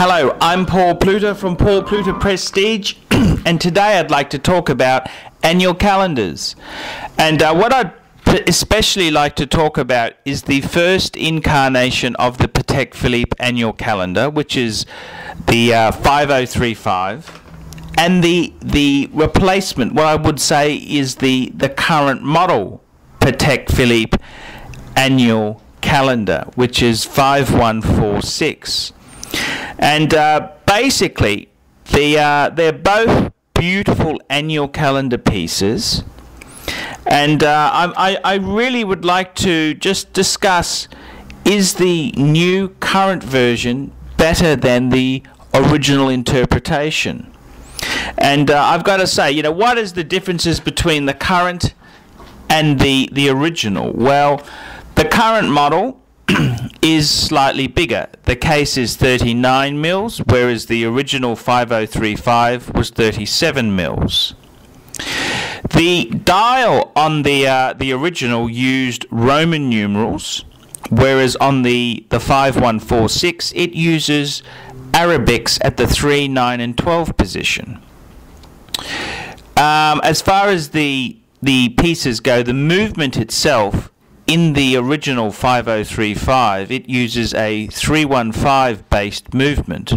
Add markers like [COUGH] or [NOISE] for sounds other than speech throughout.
Hello, I'm Paul Pluta from Paul Pluta Prestige, [CLEARS THROAT] and today I'd like to talk about annual calendars. And uh, what I'd especially like to talk about is the first incarnation of the Patek Philippe annual calendar, which is the uh, 5035, and the the replacement. What I would say is the the current model Patek Philippe annual calendar, which is 5146. And uh, basically, the, uh, they're both beautiful annual calendar pieces. And uh, I, I really would like to just discuss is the new current version better than the original interpretation? And uh, I've got to say, you know, what is the differences between the current and the, the original? Well, the current model [CLEARS THROAT] is slightly bigger. The case is 39 mils, whereas the original 5035 was 37 mils. The dial on the uh, the original used Roman numerals, whereas on the the 5146 it uses Arabics at the 3, 9, and 12 position. Um, as far as the the pieces go, the movement itself in the original 5035, it uses a 315 based movement.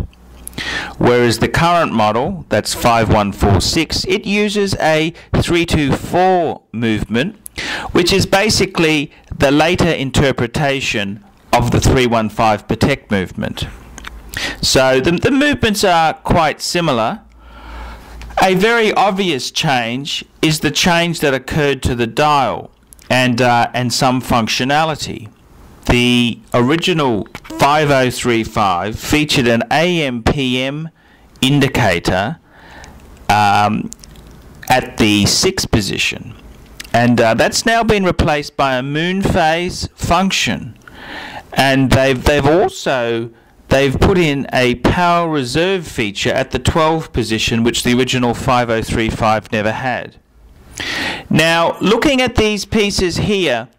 Whereas the current model, that's 5146, it uses a 324 movement, which is basically the later interpretation of the 315 Patek movement. So the, the movements are quite similar. A very obvious change is the change that occurred to the dial and, uh, and some functionality. The original 5035 featured an AM PM indicator um, at the sixth position, and uh, that's now been replaced by a moon phase function. And they've they've also they've put in a power reserve feature at the 12th position, which the original 5035 never had. Now, looking at these pieces here,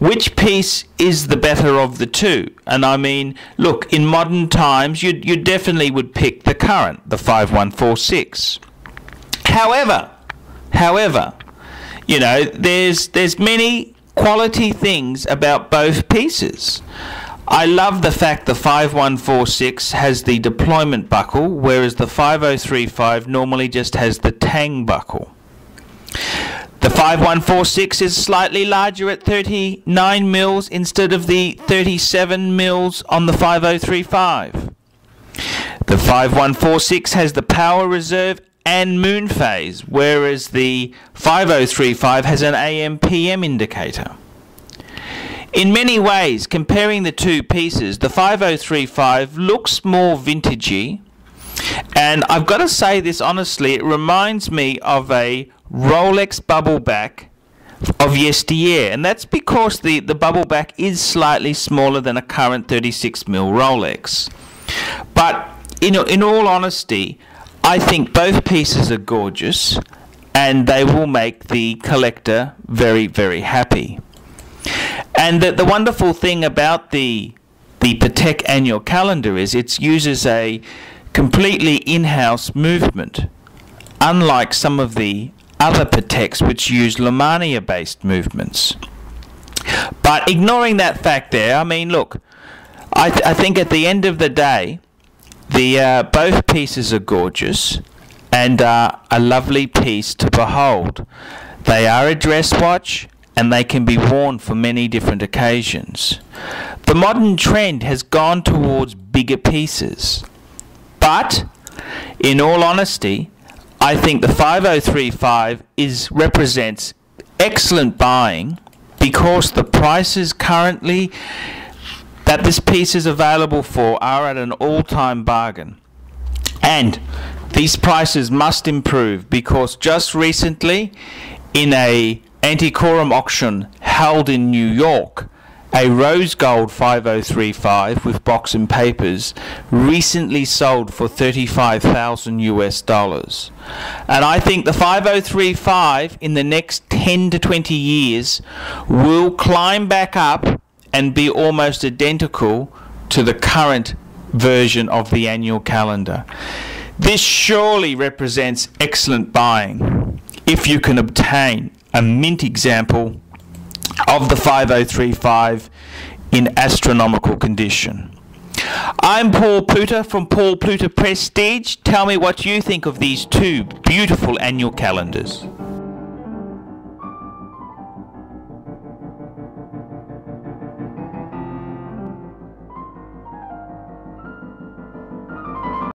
which piece is the better of the two? And I mean, look, in modern times, you, you definitely would pick the current, the 5146. However, however, you know, there's, there's many quality things about both pieces. I love the fact the 5146 has the deployment buckle, whereas the 5035 normally just has the tang buckle. The 5146 is slightly larger at 39 mils instead of the 37 mils on the 5035. The 5146 has the power reserve and moon phase, whereas the 5035 has an AM PM indicator. In many ways, comparing the two pieces, the 5035 looks more vintagey, and I've got to say this honestly, it reminds me of a Rolex bubble back of yesteryear, and that's because the, the bubble back is slightly smaller than a current 36mm Rolex. But in, in all honesty, I think both pieces are gorgeous and they will make the collector very, very happy. And the, the wonderful thing about the the Patek annual calendar is it uses a completely in-house movement, unlike some of the other Pateks which use Lemania based movements. But ignoring that fact there, I mean, look, I, th I think at the end of the day, the uh, both pieces are gorgeous and are a lovely piece to behold. They are a dress watch and they can be worn for many different occasions. The modern trend has gone towards bigger pieces. But, in all honesty, I think the 5035 is represents excellent buying because the prices currently that this piece is available for are at an all-time bargain. And these prices must improve because just recently in a antiquorum auction held in New York, a rose gold 5035 with box and papers recently sold for 35,000 US dollars. And I think the 5035 in the next 10 to 20 years will climb back up and be almost identical to the current version of the annual calendar. This surely represents excellent buying if you can obtain a mint example of the 5035 in astronomical condition. I'm Paul Pluta from Paul Pluta Prestige. Tell me what you think of these two beautiful annual calendars.